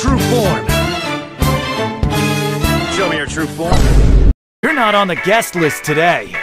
true form. Show me your true form. You're not on the guest list today.